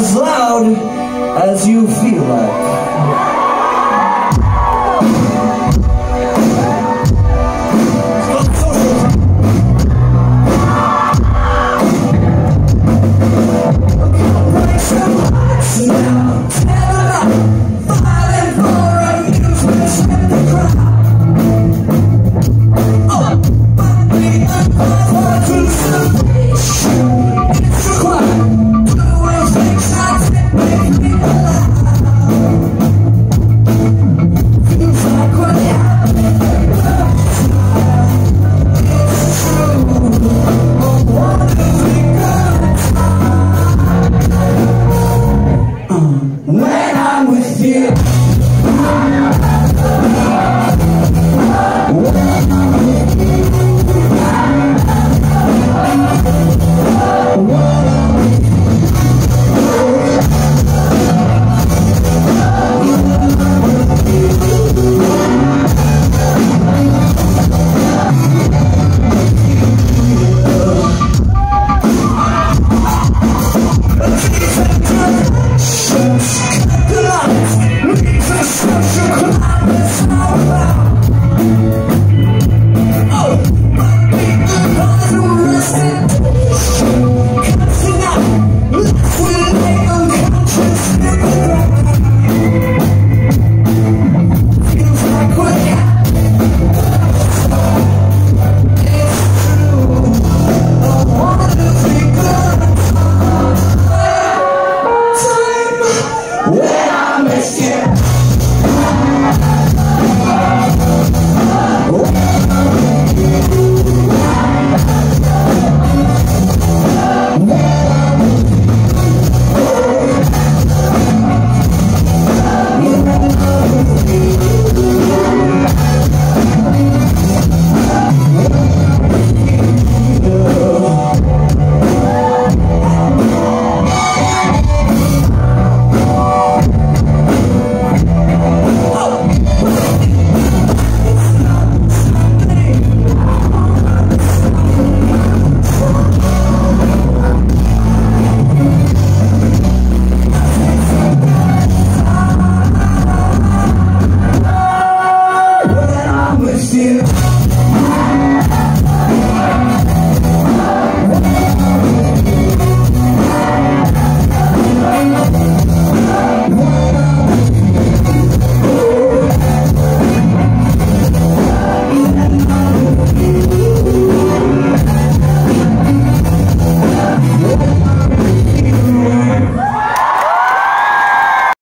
as loud as you feel like.